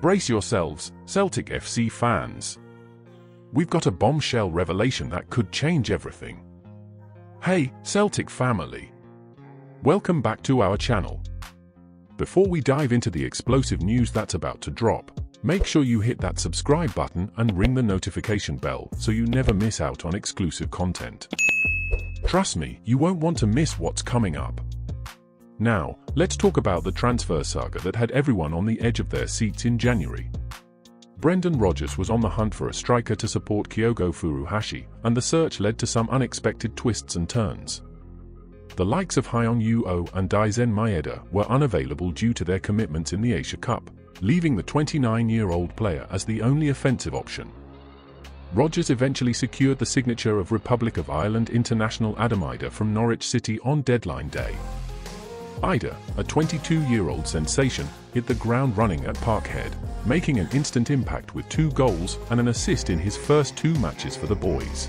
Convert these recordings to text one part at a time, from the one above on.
Brace yourselves, Celtic FC fans. We've got a bombshell revelation that could change everything. Hey, Celtic family. Welcome back to our channel. Before we dive into the explosive news that's about to drop, make sure you hit that subscribe button and ring the notification bell so you never miss out on exclusive content. Trust me, you won't want to miss what's coming up. Now, let's talk about the transfer saga that had everyone on the edge of their seats in January. Brendan Rodgers was on the hunt for a striker to support Kyogo Furuhashi, and the search led to some unexpected twists and turns. The likes of Hyun Woo and Daizen Maeda were unavailable due to their commitments in the Asia Cup, leaving the 29-year-old player as the only offensive option. Rodgers eventually secured the signature of Republic of Ireland international Adam Idah from Norwich City on deadline day. Idah, a 22-year-old sensation, hit the ground running at Parkhead, making an instant impact with two goals and an assist in his first two matches for the boys.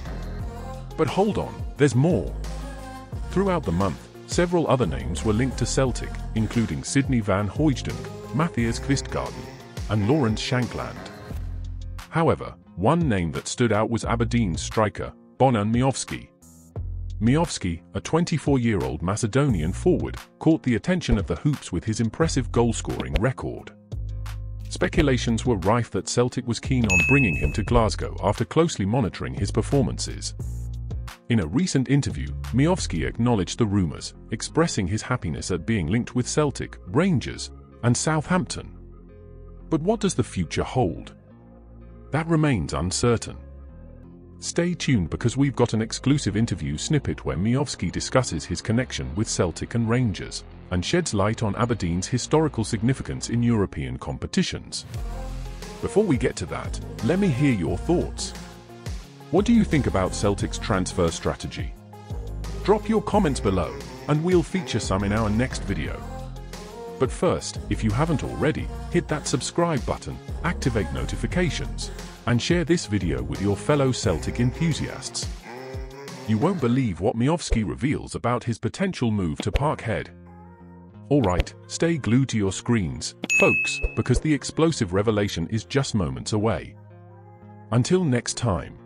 But hold on, there's more. Throughout the month, several other names were linked to Celtic, including Sydney van Hooijdonk, Mathias Kvistgaarden, and Lawrence Shankland. However, one name that stood out was Aberdeen striker, Bojan Miovski, Miovski, a 24-year-old Macedonian forward, caught the attention of the Hoops with his impressive goal-scoring record. Speculations were rife that Celtic was keen on bringing him to Glasgow after closely monitoring his performances. In a recent interview, Miovski acknowledged the rumours, expressing his happiness at being linked with Celtic, Rangers, and Southampton. But what does the future hold? That remains uncertain. Stay tuned because we've got an exclusive interview snippet where Miovski discusses his connection with Celtic and Rangers, and sheds light on Aberdeen's historical significance in European competitions. Before we get to that, let me hear your thoughts. What do you think about Celtic's transfer strategy? Drop your comments below, and we'll feature some in our next video. But first, if you haven't already, hit that subscribe button, activate notifications, and share this video with your fellow Celtic enthusiasts. You won't believe what Miovski reveals about his potential move to Parkhead. Alright, stay glued to your screens, folks, because the explosive revelation is just moments away. Until next time.